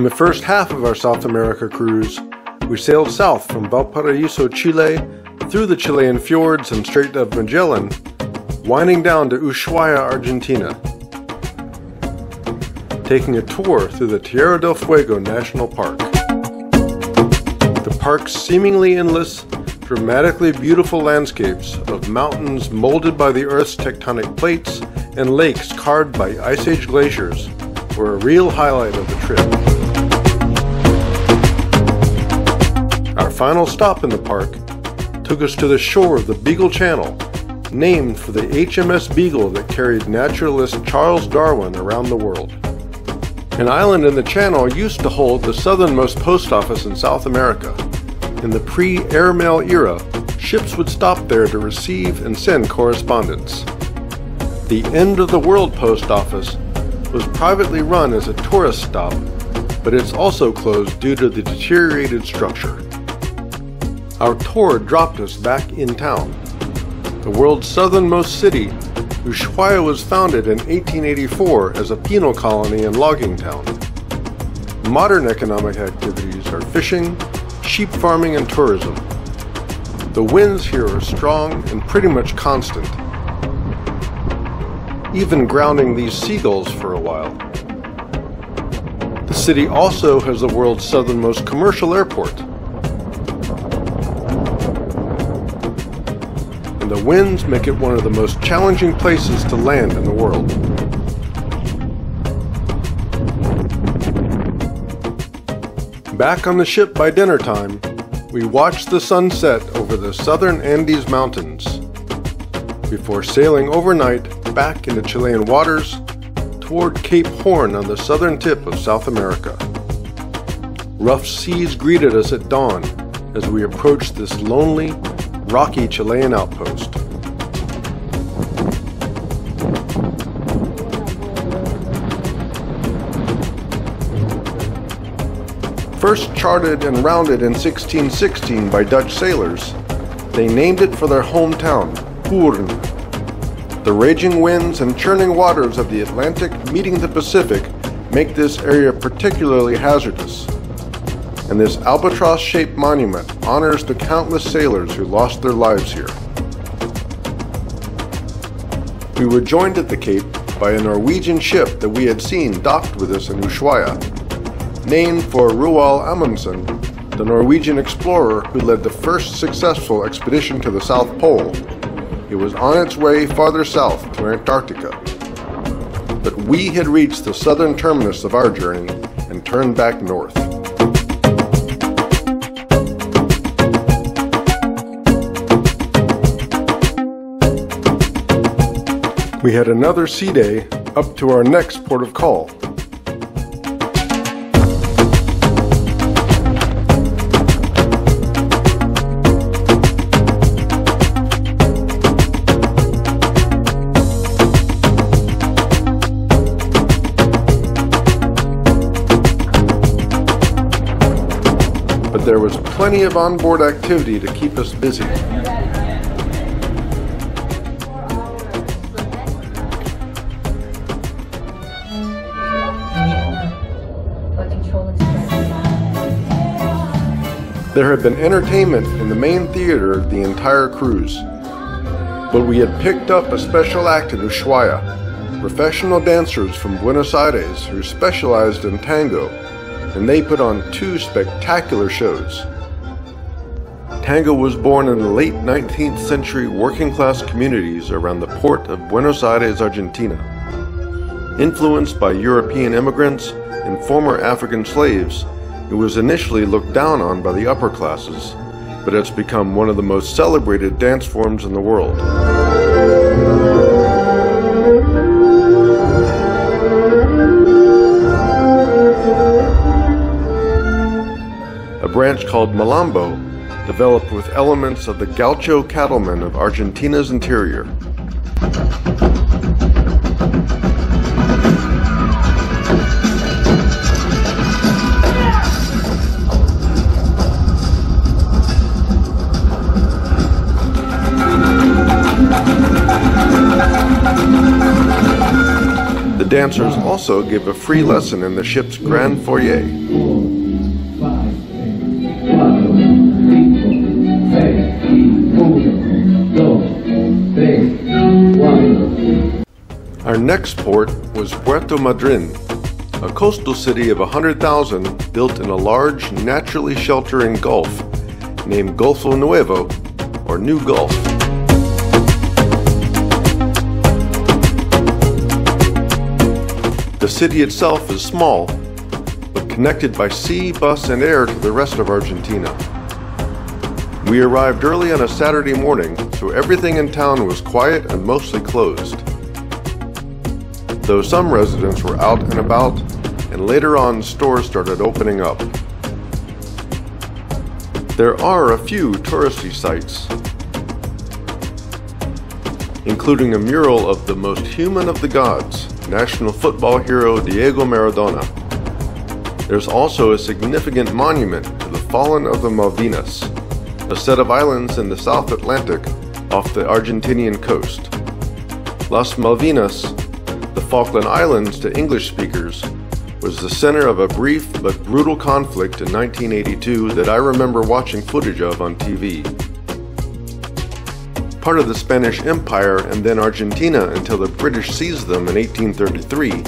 In the first half of our South America cruise, we sailed south from Valparaiso, Chile, through the Chilean fjords and Strait of Magellan, winding down to Ushuaia, Argentina, taking a tour through the Tierra del Fuego National Park. The park's seemingly endless, dramatically beautiful landscapes of mountains molded by the Earth's tectonic plates and lakes carved by Ice Age glaciers were a real highlight of the trip. Final stop in the park took us to the shore of the Beagle Channel, named for the HMS Beagle that carried naturalist Charles Darwin around the world. An island in the channel used to hold the southernmost post office in South America. In the pre-airmail era, ships would stop there to receive and send correspondence. The End of the World Post Office was privately run as a tourist stop, but it's also closed due to the deteriorated structure. Our tour dropped us back in town. The world's southernmost city, Ushuaia was founded in 1884 as a penal colony and logging town. Modern economic activities are fishing, sheep farming, and tourism. The winds here are strong and pretty much constant, even grounding these seagulls for a while. The city also has the world's southernmost commercial airport, the winds make it one of the most challenging places to land in the world. Back on the ship by dinner time, we watched the sunset over the southern Andes Mountains before sailing overnight back into Chilean waters toward Cape Horn on the southern tip of South America. Rough seas greeted us at dawn as we approached this lonely, rocky Chilean outpost. First charted and rounded in 1616 by Dutch sailors, they named it for their hometown, Hoorn. The raging winds and churning waters of the Atlantic meeting the Pacific make this area particularly hazardous and this albatross-shaped monument honors the countless sailors who lost their lives here. We were joined at the Cape by a Norwegian ship that we had seen docked with us in Ushuaia, named for Roald Amundsen, the Norwegian explorer who led the first successful expedition to the South Pole. It was on its way farther south to Antarctica. But we had reached the southern terminus of our journey and turned back north. We had another sea day up to our next port of call. But there was plenty of onboard activity to keep us busy. There had been entertainment in the main theater the entire cruise. But we had picked up a special act in Ushuaia, professional dancers from Buenos Aires who specialized in tango, and they put on two spectacular shows. Tango was born in the late 19th century working class communities around the port of Buenos Aires, Argentina. Influenced by European immigrants and former African slaves, it was initially looked down on by the upper classes, but it's become one of the most celebrated dance forms in the world. A branch called Malambo developed with elements of the gaucho cattlemen of Argentina's interior. Dancers also give a free lesson in the ship's grand foyer. Our next port was Puerto Madryn, a coastal city of 100,000 built in a large, naturally sheltering gulf named Golfo Nuevo, or New Gulf. City itself is small, but connected by sea, bus, and air to the rest of Argentina. We arrived early on a Saturday morning, so everything in town was quiet and mostly closed. Though some residents were out and about, and later on stores started opening up. There are a few touristy sites, including a mural of the most human of the gods, national football hero Diego Maradona. There's also a significant monument to the fallen of the Malvinas, a set of islands in the South Atlantic off the Argentinian coast. Las Malvinas, the Falkland Islands to English speakers, was the center of a brief but brutal conflict in 1982 that I remember watching footage of on TV. Part of the Spanish Empire and then Argentina until the British seized them in 1833,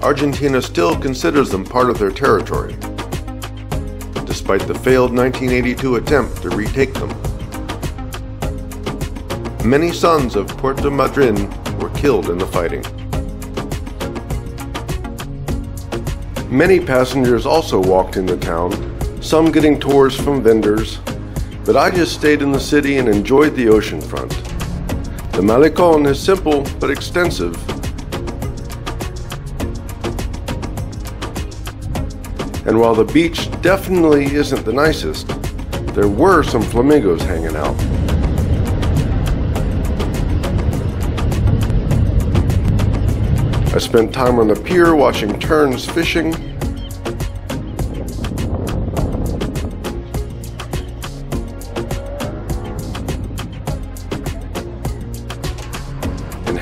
Argentina still considers them part of their territory, despite the failed 1982 attempt to retake them. Many sons of Puerto Madryn were killed in the fighting. Many passengers also walked into town, some getting tours from vendors, but I just stayed in the city and enjoyed the oceanfront. The Malecon is simple but extensive. And while the beach definitely isn't the nicest, there were some flamingos hanging out. I spent time on the pier watching terns fishing.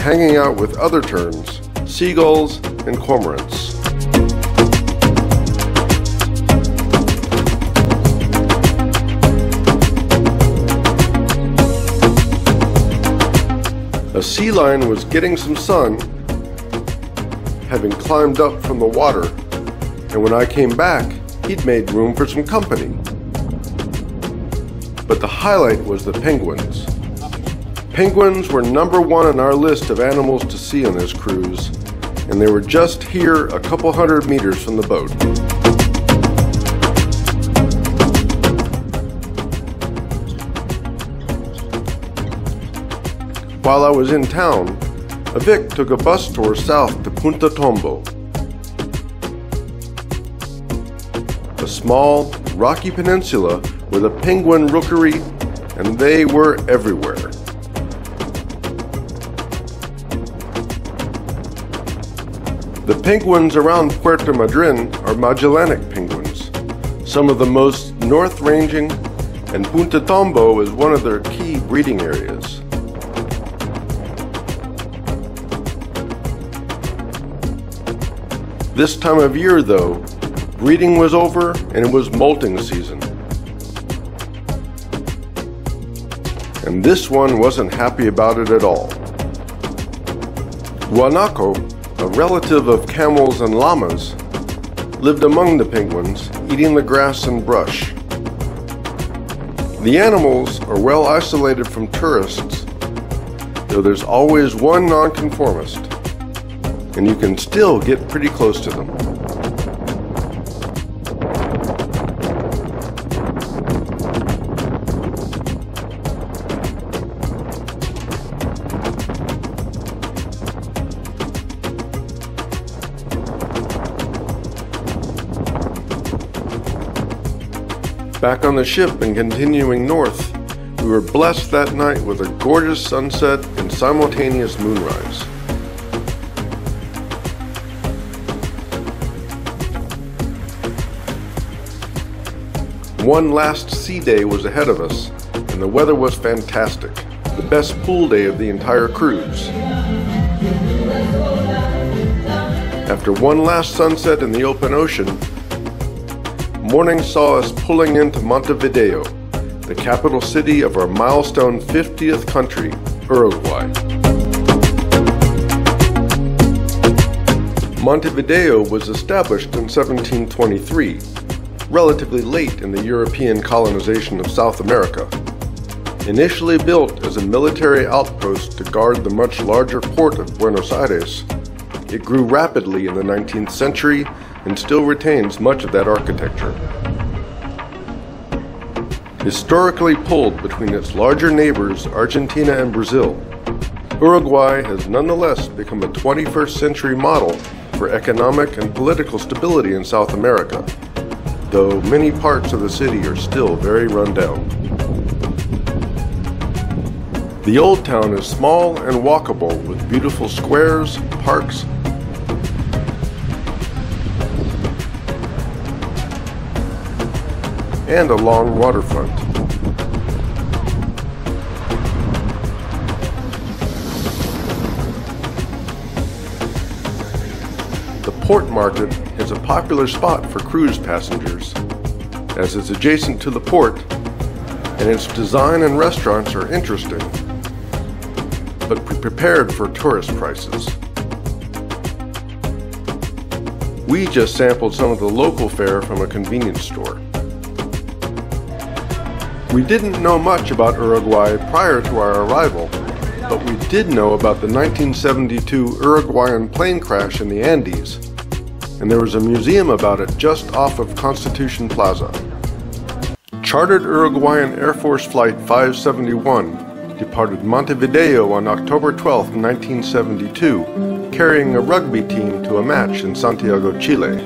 Hanging out with other terns, seagulls, and cormorants. A sea lion was getting some sun having climbed up from the water, and when I came back, he'd made room for some company. But the highlight was the penguins. Penguins were number one on our list of animals to see on this cruise, and they were just here a couple hundred meters from the boat. While I was in town, Avic took a bus tour south to Punta Tombo, a small, rocky peninsula with a penguin rookery, and they were everywhere. The penguins around Puerto Madryn are Magellanic penguins, some of the most north ranging, and Punta Tombo is one of their key breeding areas. This time of year, though, breeding was over and it was molting season. And this one wasn't happy about it at all. Guanaco, a relative of camels and llamas, lived among the penguins, eating the grass and brush. The animals are well isolated from tourists, though there's always one nonconformist and you can still get pretty close to them. Back on the ship and continuing north, we were blessed that night with a gorgeous sunset and simultaneous moonrise. One last sea day was ahead of us, and the weather was fantastic. The best pool day of the entire cruise. After one last sunset in the open ocean, morning saw us pulling into Montevideo, the capital city of our milestone 50th country, Uruguay. Montevideo was established in 1723, relatively late in the European colonization of South America. Initially built as a military outpost to guard the much larger port of Buenos Aires, it grew rapidly in the 19th century and still retains much of that architecture. Historically pulled between its larger neighbors, Argentina and Brazil, Uruguay has nonetheless become a 21st century model for economic and political stability in South America, though many parts of the city are still very run down. The Old Town is small and walkable with beautiful squares, parks, and a long waterfront. The Port Market is a popular spot for cruise passengers, as it's adjacent to the port and its design and restaurants are interesting but be prepared for tourist prices. We just sampled some of the local fare from a convenience store. We didn't know much about Uruguay prior to our arrival, but we did know about the 1972 Uruguayan plane crash in the Andes, and there was a museum about it just off of Constitution Plaza. Chartered Uruguayan Air Force Flight 571 departed Montevideo on October 12, 1972, carrying a rugby team to a match in Santiago, Chile.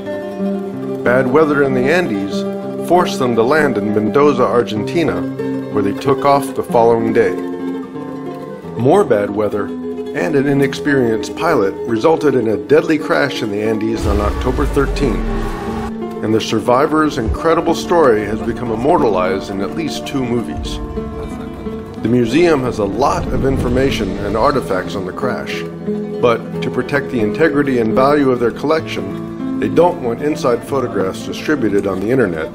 Bad weather in the Andes forced them to land in Mendoza, Argentina, where they took off the following day. More bad weather and an inexperienced pilot resulted in a deadly crash in the Andes on October 13, and the survivors' incredible story has become immortalized in at least two movies. The museum has a lot of information and artifacts on the crash, but to protect the integrity and value of their collection, they don't want inside photographs distributed on the internet.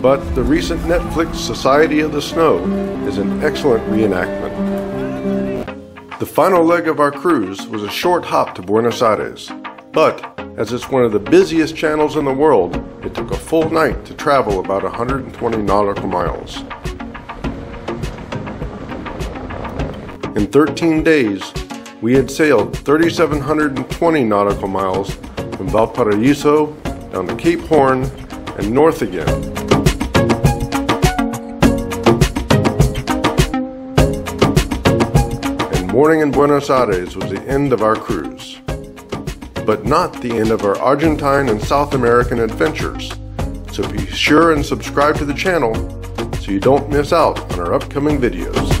But the recent Netflix Society of the Snow is an excellent reenactment. The final leg of our cruise was a short hop to Buenos Aires, but as it's one of the busiest channels in the world, it took a full night to travel about 120 nautical miles. In 13 days, we had sailed 3,720 nautical miles from Valparaiso down to Cape Horn and north again. And morning in Buenos Aires was the end of our cruise. But not the end of our Argentine and South American adventures. So be sure and subscribe to the channel so you don't miss out on our upcoming videos.